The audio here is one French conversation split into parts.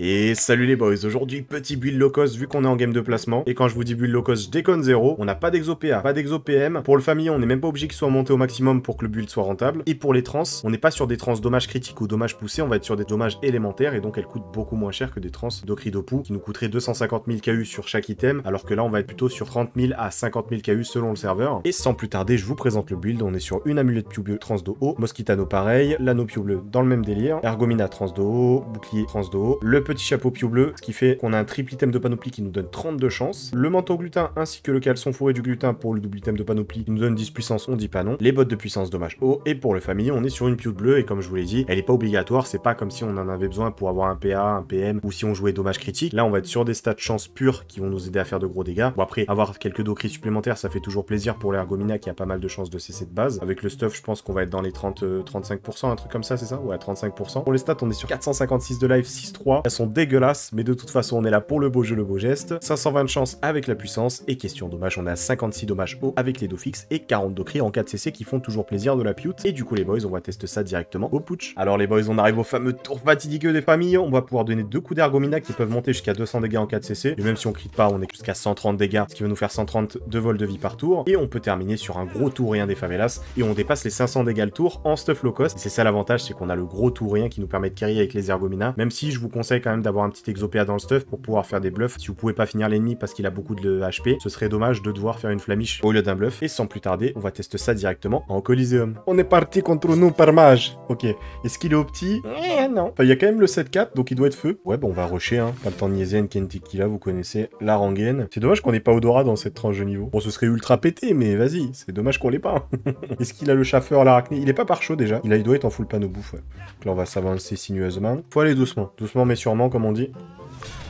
Et salut les boys, aujourd'hui petit build low cost vu qu'on est en game de placement. Et quand je vous dis build low cost, je déconne zéro. On n'a pas d'exo PA, pas d'exo PM. Pour le famille, on n'est même pas obligé qu'il soit monté au maximum pour que le build soit rentable. Et pour les trans, on n'est pas sur des trans dommages critiques ou dommages poussés, on va être sur des dommages élémentaires et donc elles coûtent beaucoup moins cher que des trans d'Okridopu qui nous coûteraient 250 000 KU sur chaque item, alors que là on va être plutôt sur 30 000 à 50 000 KU selon le serveur. Et sans plus tarder, je vous présente le build. On est sur une amulette Piu bleu trans de haut, Mosquitano pareil, l'anneau Piu bleu dans le même délire, Ergomina trans de haut, bouclier trans de haut, le petit chapeau Piu bleu ce qui fait qu'on a un triple item de panoplie qui nous donne 32 chances, le manteau gluten ainsi que le caleçon fourré du gluten pour le double item de panoplie qui nous donne 10 puissance, on dit pas non, les bottes de puissance dommage. Haut, et pour le famille, on est sur une pioute bleue, et comme je vous l'ai dit, elle est pas obligatoire, c'est pas comme si on en avait besoin pour avoir un PA, un PM, ou si on jouait dommage critique, là on va être sur des stats chance pures qui vont nous aider à faire de gros dégâts, bon après, avoir quelques docris supplémentaires, ça fait toujours plaisir pour l'ergomina qui a pas mal de chances de cesser de base, avec le stuff, je pense qu'on va être dans les 30, 35%, euh, un truc comme ça, c'est ça? Ouais, 35%. Pour les stats, on est sur 456 de life, 6-3, elles sont dégueulasses, mais de toute façon, on est là pour le beau jeu, le beau geste. 520 de chance avec la puissance. Et question dommage, on a 56 dommages haut avec les dos fixes et 42 cris en 4 CC qui font toujours plaisir de la pute. Et du coup, les boys, on va tester ça directement au putsch. Alors, les boys, on arrive au fameux tour fatidique des familles. On va pouvoir donner deux coups d'ergomina qui peuvent monter jusqu'à 200 dégâts en 4 CC. Et même si on crit pas, on est jusqu'à 130 dégâts, ce qui va nous faire 130 de vol de vie par tour. Et on peut terminer sur un gros tourien des favelas. Et on dépasse les 500 dégâts le tour en stuff low cost. C'est ça l'avantage, c'est qu'on a le gros tourien qui nous permet de carry avec les ergomina. Même si je vous conseille quand même d'avoir un petit exopéa dans le stuff pour pouvoir faire des bluffs. Si vous pouvez pas finir l'ennemi parce qu'il a beaucoup de HP, ce serait dommage de devoir faire une flamiche au lieu d'un bluff. Et sans plus tarder, on va tester ça directement en Coliseum. On est parti contre nous par mage. Ok. Est-ce qu'il est au petit? Eh non. Enfin, il y a quand même le 7-4, donc il doit être feu. Ouais, bah on va rusher, hein. Pas le temps de niaiser Kentekila, vous connaissez la rengaine. C'est dommage qu'on ait pas Odora dans cette tranche de niveau. Bon, ce serait ultra pété, mais vas-y, c'est dommage qu'on l'ait pas. Est-ce qu'il a le chaffeur, l'arachné? Il est pas par chaud déjà. Il, a, il doit être en full panneau bouffe, ouais. Donc là, on va s'avancer sinueusement. Faut aller doucement. Doucement, mais comme on dit.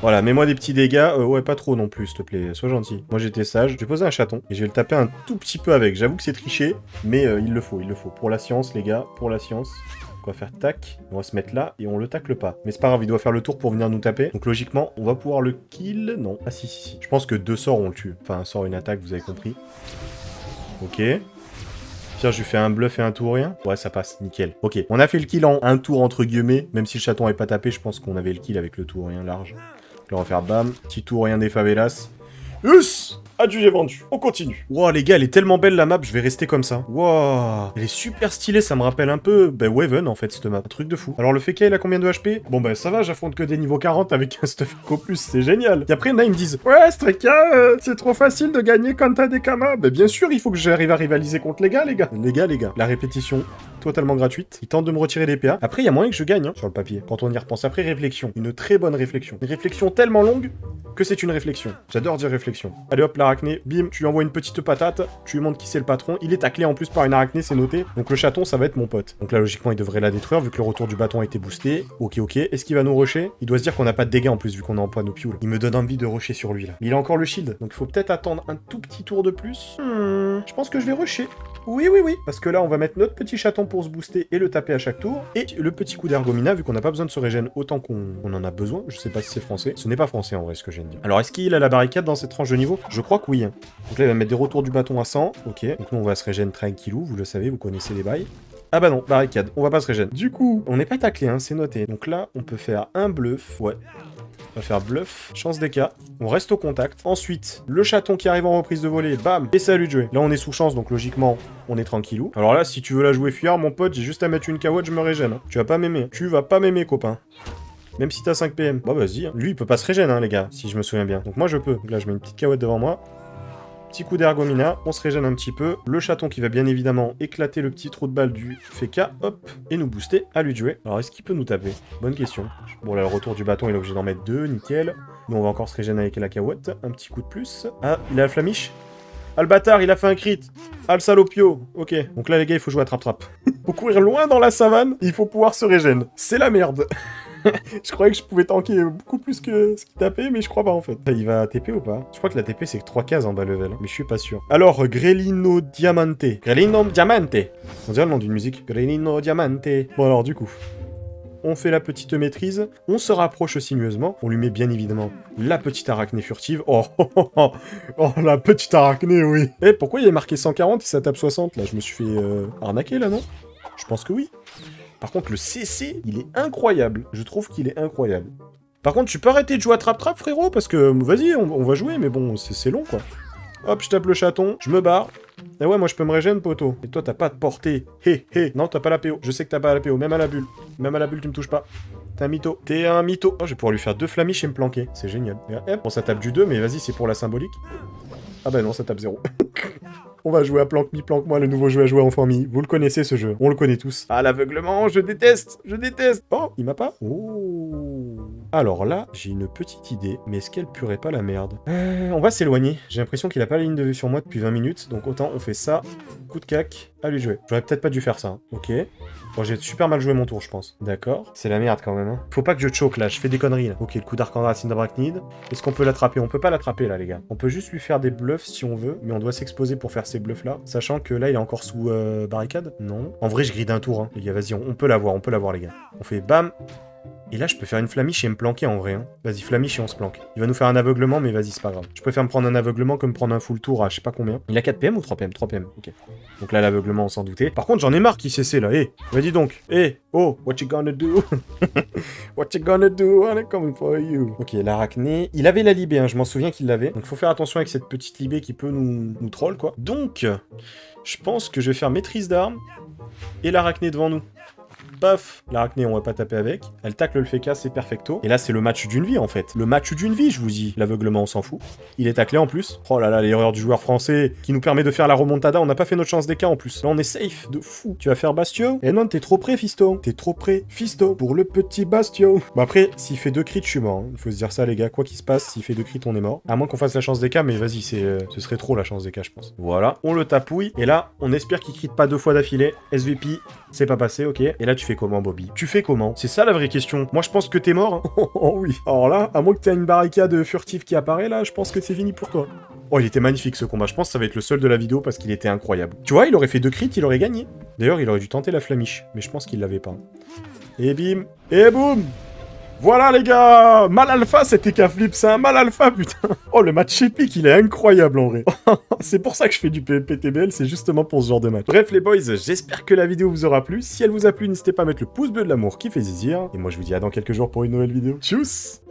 Voilà, mets-moi des petits dégâts. Euh, ouais, pas trop non plus, s'il te plaît. Sois gentil. Moi, j'étais sage. Je vais poser un chaton et je vais le taper un tout petit peu avec. J'avoue que c'est triché, mais euh, il le faut, il le faut. Pour la science, les gars, pour la science. On va faire tac, on va se mettre là et on le tacle pas. Mais c'est pas grave, il doit faire le tour pour venir nous taper. Donc logiquement, on va pouvoir le kill. Non. Ah si, si, si. Je pense que deux sorts, on le tue. Enfin, un sort, une attaque, vous avez compris. Ok. Tiens, je lui fais un bluff et un tour rien. Ouais, ça passe, nickel. Ok, on a fait le kill en un tour entre guillemets. Même si le chaton n'est pas tapé, je pense qu'on avait le kill avec le tour rien large. On va faire bam. Petit tour rien des favelas. Us J'ai vendu. On continue. Wow, les gars, elle est tellement belle la map, je vais rester comme ça. Wow, elle est super stylée, ça me rappelle un peu, ben, Waven en fait, cette map. Un truc de fou. Alors, le Feka, il a combien de HP Bon, ben, ça va, j'affronte que des niveaux 40 avec un stuff plus, c'est génial. Et après, là, ils me disent, ouais, Streka, euh, c'est trop facile de gagner quand t'as des kamas. Ben, bien sûr, il faut que j'arrive à rivaliser contre les gars, les gars. Les gars, les gars. La répétition, totalement gratuite. Il tente de me retirer des PA. Après, il y a moyen que je gagne, hein, sur le papier. Quand on y repense. Après, réflexion. Une très bonne réflexion. Une réflexion tellement longue que c'est une réflexion. J'adore dire réflexion. Allez hop, l'arachné, bim, tu lui envoies une petite patate, tu lui montres qui c'est le patron. Il est taclé en plus par une arachné, c'est noté. Donc le chaton, ça va être mon pote. Donc là, logiquement, il devrait la détruire vu que le retour du bâton a été boosté. Ok, ok. Est-ce qu'il va nous rusher? Il doit se dire qu'on n'a pas de dégâts en plus vu qu'on est en panopio. Il me donne envie de rusher sur lui là. Mais il a encore le shield. Donc faut peut-être attendre un tout petit tour de plus. Hmm, je pense que je vais rusher. Oui, oui, oui. Parce que là, on va mettre notre petit chaton pour se booster et le taper à chaque tour. Et le petit coup d'ergomina, vu qu'on n'a pas besoin de se régène autant qu'on en a besoin. Je sais pas si c'est français. Ce n'est pas français en vrai, ce que j'ai dit. Alors, est-ce qu'il a la barricade dans cette tranche de niveau? Je crois que oui. hein. Donc là, il va mettre des retours du bâton à 100. Ok. Donc nous, on va se régène tranquillou. Vous le savez, vous connaissez les bails. Ah bah non, barricade, on va pas se régène. Du coup, on n'est pas taclé, hein, c'est noté. Donc là, on peut faire un bluff, ouais. On va faire bluff, chance des cas, on reste au contact. Ensuite, le chaton qui arrive en reprise de volée, bam, et salut jouer. Là, on est sous chance, donc logiquement, on est tranquillou. Alors là, si tu veux la jouer fuyard, mon pote, j'ai juste à mettre une kawatt, je me régène. hein. Tu vas pas m'aimer. Tu vas pas m'aimer, copain. Même si t'as 5 PM. Bah vas-y. hein. Lui, il peut pas se régène, hein, les gars, si je me souviens bien. Donc moi, je peux. Donc là, je mets une petite kawatt devant moi. Petit coup d'ergomina, on se régène un petit peu. Le chaton qui va bien évidemment éclater le petit trou de balle du Feka, hop, et nous booster à lui jouer. Alors est-ce qu'il peut nous taper? Bonne question. Bon là, le retour du bâton, il est obligé d'en mettre deux, nickel. Nous, on va encore se régénérer avec la kawatt. Un petit coup de plus. Ah, il a la flamiche? Ah, le bâtard, il a fait un crit Ah, le salopio Ok, donc là, les gars, il faut jouer à trap-trap. faut courir loin dans la savane, il faut pouvoir se régène. C'est la merde je croyais que je pouvais tanker beaucoup plus que ce qu'il tapait, mais je crois pas en fait. Il va TP ou pas? Je crois que la TP c'est que 3 cases en bas level, mais je suis pas sûr. Alors, Grelino Diamante. Grelino Diamante. On dirait le nom d'une musique. Grelino Diamante. Bon alors du coup, on fait la petite maîtrise, on se rapproche sinueusement, on lui met bien évidemment la petite arachné furtive. Oh, oh, oh, oh, oh, la petite arachné, oui. Eh, pourquoi il est marqué 140 et ça tape 60 Là, je me suis fait euh, arnaquer là, non? Je pense que oui. Par contre, le CC, il est incroyable. Je trouve qu'il est incroyable. Par contre, tu peux arrêter de jouer à trap-trap, frérot, parce que, vas-y, on, va jouer, mais bon, c'est long, quoi. Hop, je tape le chaton, je me barre. Et ouais, moi je peux me régénérer, poteau. Et toi, t'as pas de portée. Hé, hé. Non, t'as pas la PO. Je sais que t'as pas la PO. Même à la bulle. Même à la bulle, tu me touches pas. T'es un mytho. T'es un mytho. Oh, je vais pouvoir lui faire deux flamiches et me planquer. C'est génial. bon, ça tape du 2, mais vas-y, c'est pour la symbolique. Ah bah non, ça tape 0. On va jouer à planque mi planque moi le nouveau jeu à jouer en famille. Vous le connaissez ce jeu, on le connaît tous. Ah l'aveuglement, je déteste, je déteste. Oh, il m'a pas? Oh. Alors là, j'ai une petite idée, mais est-ce qu'elle puerait pas la merde euh, On va s'éloigner. J'ai l'impression qu'il a pas la ligne de vue sur moi depuis 20 minutes, donc autant on fait ça. Coup de cac, à lui jouer. J'aurais peut-être pas dû faire ça. Hein. Ok. Bon, j'ai super mal joué mon tour, je pense. D'accord. C'est la merde quand même. Hein. Faut pas que je choke là, je fais des conneries là. Ok, le coup d'arc en racine. Est-ce qu'on peut l'attraper? On peut pas l'attraper là, les gars. On peut juste lui faire des bluffs si on veut, mais on doit s'exposer pour faire ces bluffs là. Sachant que là, il est encore sous euh, barricade? Non. En vrai, je grille d'un tour, hein. les gars. Vas-y, on, on peut l'avoir, on peut l'avoir, les gars. On fait bam, et là, je peux faire une flamiche et me planquer en vrai. Hein. Vas-y, flamiche et on se planque. Il va nous faire un aveuglement, mais vas-y, c'est pas grave. Je préfère me prendre un aveuglement que me prendre un full tour à je sais pas combien. Il a 4 PM ou 3 PM 3 PM, ok. Donc là, l'aveuglement, on s'en doutait. Par contre, j'en ai marre qu'il cessait là. Eh, vas-y donc. Eh, oh, what you gonna do? What you gonna do? I'm coming for you. Ok, l'arachné. Il avait la libé, hein, je m'en souviens qu'il l'avait. Donc faut faire attention avec cette petite libé qui peut nous, nous troll, quoi. Donc, je pense que je vais faire maîtrise d'armes et l'arachné devant nous paf, l'arachné, on va pas taper avec. Elle tacle le féca, c'est perfecto. Et là, c'est le match d'une vie, en fait. Le match d'une vie, je vous dis. L'aveuglement, on s'en fout. Il est taclé en plus. Oh là là, l'erreur du joueur français qui nous permet de faire la remontada. On n'a pas fait notre chance des cas en plus. Là, on est safe de fou. Tu vas faire Bastio? Eh non, t'es trop près, Fisto. T'es trop près, Fisto, pour le petit Bastio. Bon, après, s'il fait deux crits, je suis mort. Hein. Il faut se dire ça, les gars. Quoi qu'il se passe, s'il fait deux crits, on est mort. À moins qu'on fasse la chance des cas, mais vas-y, euh, ce serait trop la chance des cas, je pense. Voilà, on le tapouille. Et là, on espère qu'il crit pas deux fois d'affilée. SVP, c'est pas passé, ok. Et là, tu fais comment, Bobby? Tu fais comment? C'est ça la vraie question. Moi, je pense que t'es mort. Hein. oh oui. Alors là, à moins que t'aies une barricade furtive qui apparaît, là, je pense que c'est fini pour toi. Oh, il était magnifique ce combat. Je pense que ça va être le seul de la vidéo parce qu'il était incroyable. Tu vois, il aurait fait deux crits, il aurait gagné. D'ailleurs, il aurait dû tenter la flamiche. Mais je pense qu'il l'avait pas. Et bim. Et boum voilà les gars Mal alpha c'était qu'un flip, c'est un mal alpha putain Oh le match épique il est incroyable en vrai C'est pour ça que je fais du PTBL, c'est justement pour ce genre de match. Bref les boys, j'espère que la vidéo vous aura plu. Si elle vous a plu, n'hésitez pas à mettre le pouce bleu de l'amour qui fait zizir. Et moi je vous dis à dans quelques jours pour une nouvelle vidéo. Tchuss